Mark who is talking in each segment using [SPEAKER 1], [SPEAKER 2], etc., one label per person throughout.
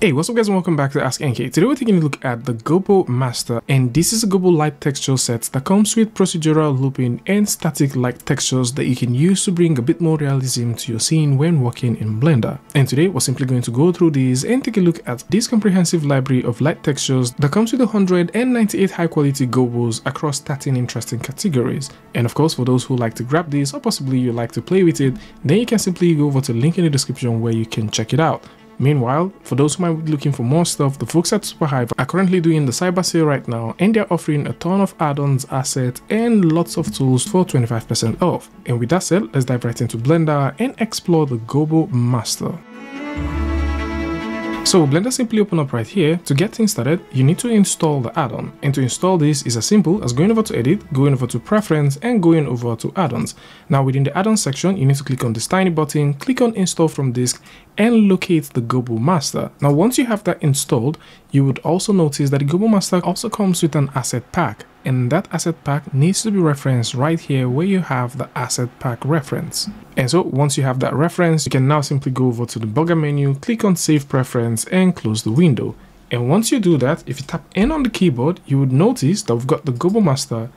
[SPEAKER 1] Hey, what's up guys and welcome back to Ask NK. Today we're taking a look at the Gobo Master and this is a Gobo light texture set that comes with procedural looping and static light textures that you can use to bring a bit more realism to your scene when working in Blender. And today we're simply going to go through these and take a look at this comprehensive library of light textures that comes with 198 high quality Gobos across 13 interesting categories. And of course for those who like to grab these or possibly you like to play with it, then you can simply go over to the link in the description where you can check it out. Meanwhile, for those who might be looking for more stuff, the folks at Superhive are currently doing the cyber sale right now and they're offering a ton of add-ons, assets and lots of tools for 25% off. And with that said, let's dive right into Blender and explore the Gobo Master. So Blender simply open up right here. To get things started, you need to install the add-on. And to install this is as simple as going over to edit, going over to preference and going over to add-ons. Now within the add-on section, you need to click on this tiny button, click on install from disk and locate the Gobo Master. Now once you have that installed, you would also notice that the Gobo Master also comes with an asset pack and that asset pack needs to be referenced right here where you have the asset pack reference. And so once you have that reference, you can now simply go over to the burger menu, click on save preference and close the window. And once you do that, if you tap N on the keyboard, you would notice that we've got the Gobo Master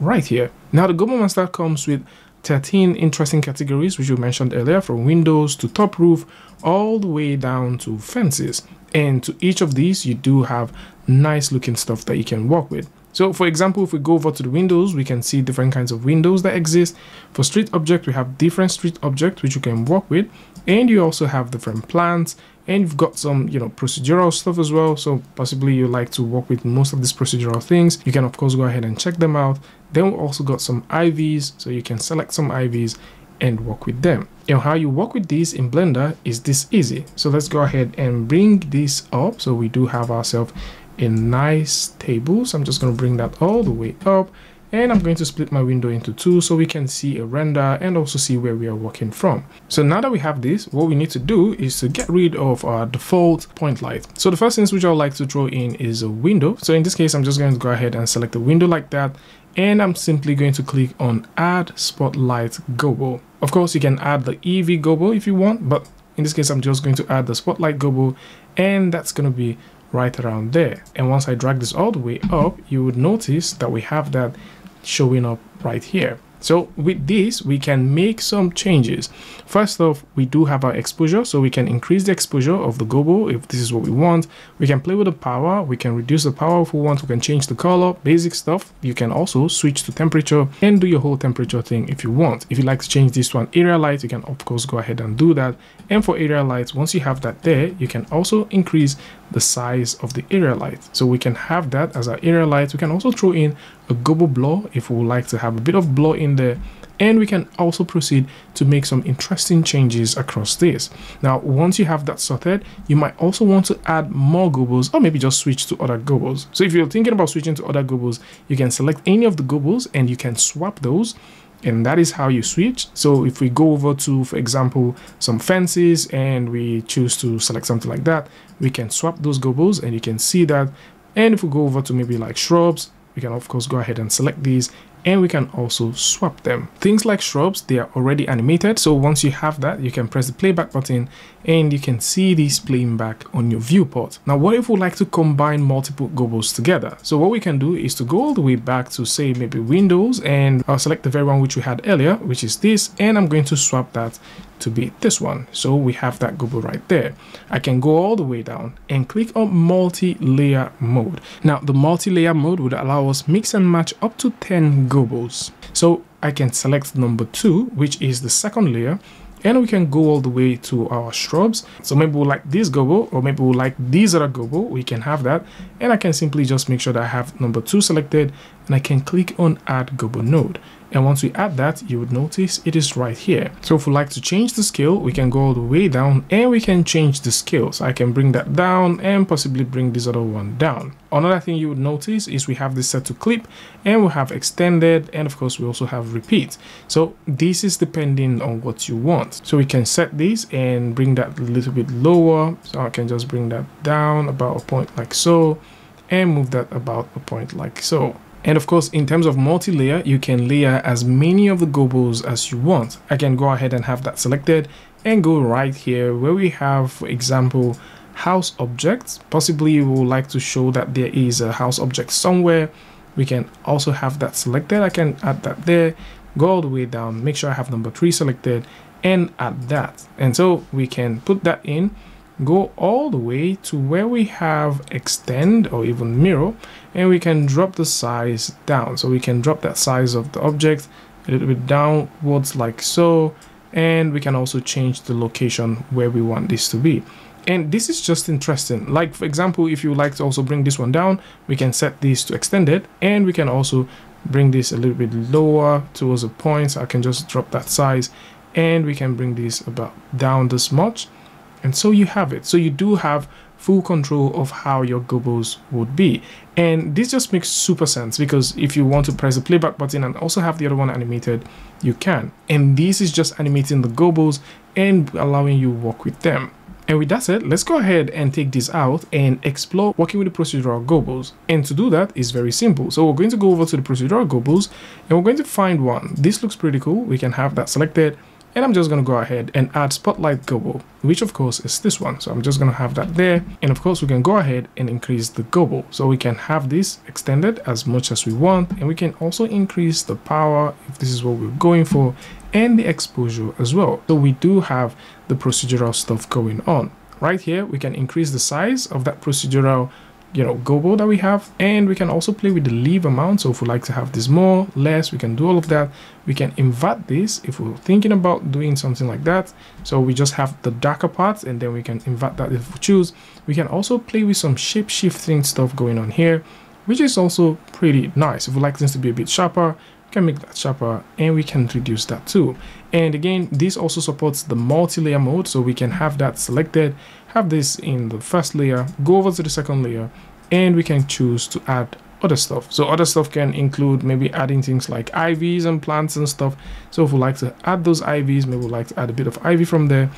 [SPEAKER 1] right here. Now the Gobo Master comes with 13 interesting categories which we mentioned earlier from windows to top roof all the way down to fences and to each of these you do have nice looking stuff that you can work with so for example, if we go over to the windows, we can see different kinds of windows that exist. For street object, we have different street objects which you can work with. And you also have different plants and you've got some, you know, procedural stuff as well. So possibly you like to work with most of these procedural things. You can of course go ahead and check them out. Then we also got some IVs. So you can select some IVs and work with them. You know, how you work with these in Blender is this easy. So let's go ahead and bring this up. So we do have ourselves in nice table. So I'm just going to bring that all the way up and I'm going to split my window into two so we can see a render and also see where we are working from. So now that we have this, what we need to do is to get rid of our default point light. So the first things which I would like to throw in is a window. So in this case, I'm just going to go ahead and select a window like that and I'm simply going to click on add spotlight gobo. Of course, you can add the Eevee gobo if you want, but in this case, I'm just going to add the spotlight gobo and that's going to be right around there. And once I drag this all the way up, you would notice that we have that showing up right here. So with this, we can make some changes. First off, we do have our exposure, so we can increase the exposure of the gobo if this is what we want. We can play with the power, we can reduce the power if we want, we can change the color, basic stuff. You can also switch to temperature and do your whole temperature thing if you want. If you like to change this an area light, you can of course go ahead and do that. And for area lights, once you have that there, you can also increase the size of the area light. So we can have that as our area light. We can also throw in a gobo blur if we would like to have a bit of blur in there and we can also proceed to make some interesting changes across this. Now, once you have that sorted, you might also want to add more gobos or maybe just switch to other gobos. So if you're thinking about switching to other gobos, you can select any of the gobos and you can swap those and that is how you switch. So if we go over to for example some fences and we choose to select something like that we can swap those gobos and you can see that. And if we go over to maybe like shrubs we can of course go ahead and select these and we can also swap them. Things like shrubs, they are already animated. So once you have that, you can press the playback button and you can see these playing back on your viewport. Now, what if we like to combine multiple gobos together? So what we can do is to go all the way back to say maybe Windows and I'll select the very one which we had earlier, which is this, and I'm going to swap that to be this one. So we have that gobo right there. I can go all the way down and click on multi-layer mode. Now the multi-layer mode would allow us mix and match up to 10 gobos. So I can select number two, which is the second layer, and we can go all the way to our shrubs. So maybe we'll like this gobo or maybe we'll like these other gobo we can have that. And i can simply just make sure that i have number two selected and i can click on add gobo node and once we add that you would notice it is right here. So if we like to change the scale we can go all the way down and we can change the scale so i can bring that down and possibly bring this other one down. Another thing you would notice is we have this set to clip and we have extended and of course we also have repeat. So this is depending on what you want. So we can set this and bring that a little bit lower. So i can just bring that down about a point like so and move that about a point like so and of course, in terms of multi-layer, you can layer as many of the gobos as you want. I can go ahead and have that selected and go right here where we have, for example, house objects. Possibly we would like to show that there is a house object somewhere. We can also have that selected. I can add that there, go all the way down, make sure I have number three selected and add that. And so we can put that in, go all the way to where we have extend or even mirror, and we can drop the size down. So we can drop that size of the object a little bit downwards like so and we can also change the location where we want this to be. And this is just interesting. Like for example if you like to also bring this one down we can set this to extended and we can also bring this a little bit lower towards the points. I can just drop that size and we can bring this about down this much and so you have it so you do have full control of how your gobos would be. And this just makes super sense because if you want to press the playback button and also have the other one animated, you can. And this is just animating the gobos and allowing you to work with them. And with that said, let's go ahead and take this out and explore working with the procedural gobos. And to do that is very simple. So we're going to go over to the procedural gobos and we're going to find one. This looks pretty cool. We can have that selected and I'm just going to go ahead and add Spotlight Gobo, which of course is this one. So I'm just going to have that there. And of course, we can go ahead and increase the Gobo. So we can have this extended as much as we want. And we can also increase the power if this is what we're going for and the exposure as well. So we do have the procedural stuff going on. Right here, we can increase the size of that procedural you know gobo that we have and we can also play with the leave amount. So if we like to have this more less we can do all of that. We can invert this if we're thinking about doing something like that. So we just have the darker parts and then we can invert that if we choose. We can also play with some shape shifting stuff going on here which is also pretty nice. If we like things to be a bit sharper we can make that sharper and we can reduce that too and again this also supports the multi-layer mode so we can have that selected have this in the first layer, go over to the second layer, and we can choose to add other stuff. So other stuff can include maybe adding things like IVs and plants and stuff. So if we like to add those IVs, maybe we like to add a bit of ivy from there,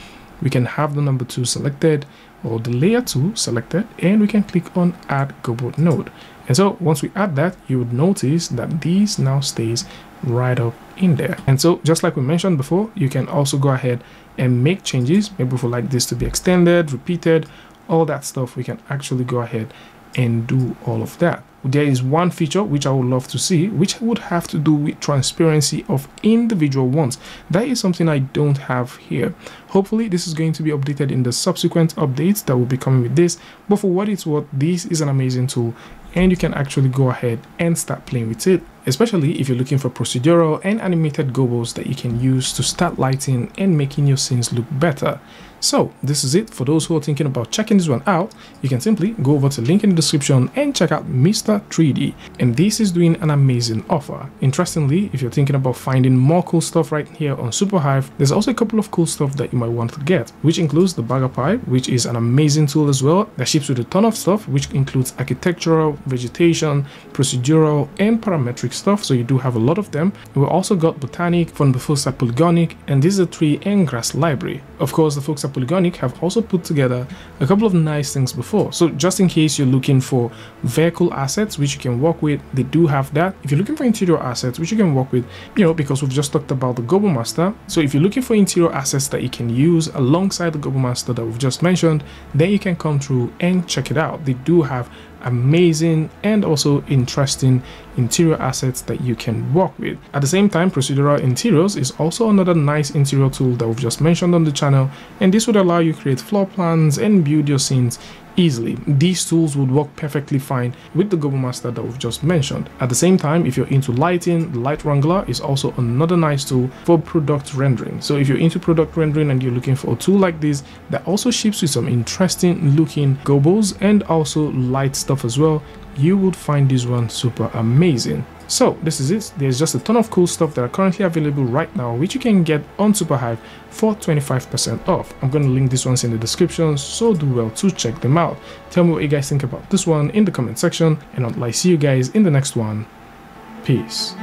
[SPEAKER 1] we can have the number two selected or the layer two selected and we can click on add gobo node. And so once we add that, you would notice that these now stays right up in there. And so just like we mentioned before, you can also go ahead and make changes. Maybe we like this to be extended, repeated, all that stuff, we can actually go ahead and do all of that. There is one feature which I would love to see, which would have to do with transparency of individual ones. That is something I don't have here. Hopefully this is going to be updated in the subsequent updates that will be coming with this. But for what it's worth, this is an amazing tool and you can actually go ahead and start playing with it especially if you're looking for procedural and animated gobos that you can use to start lighting and making your scenes look better. So this is it for those who are thinking about checking this one out. You can simply go over to the link in the description and check out Mr. 3D. And this is doing an amazing offer. Interestingly, if you're thinking about finding more cool stuff right here on SuperHive, there's also a couple of cool stuff that you might want to get, which includes the BagaPie, which is an amazing tool as well that ships with a ton of stuff, which includes architectural, vegetation, procedural, and parametric stuff. So you do have a lot of them. We also got Botaniq, from the folks at polygoniq, and this is a tree and grass library. Of course, the folks at polygoniq have also put together a couple of nice things before. So just in case you're looking for vehicle assets, which you can work with, they do have that. If you're looking for interior assets, which you can work with, you know, because we've just talked about the Gobo Master. So if you're looking for interior assets that you can use alongside the Gobo Master that we've just mentioned, then you can come through and check it out. They do have amazing and also interesting interior assets that you can work with. At the same time, procedural interiors is also another nice interior tool that we've just mentioned on the channel and this would allow you create floor plans and build your scenes easily. These tools would work perfectly fine with the Gobo Master that we've just mentioned. At the same time, if you're into lighting, Light Wrangler is also another nice tool for product rendering. So if you're into product rendering and you're looking for a tool like this that also ships with some interesting looking gobos and also light stuff as well, you would find this one super amazing. So this is it. There's just a ton of cool stuff that are currently available right now which you can get on SuperHive for 25% off. I'm going to link these ones in the description so do well to check them out. Tell me what you guys think about this one in the comment section and I'll see you guys in the next one. Peace.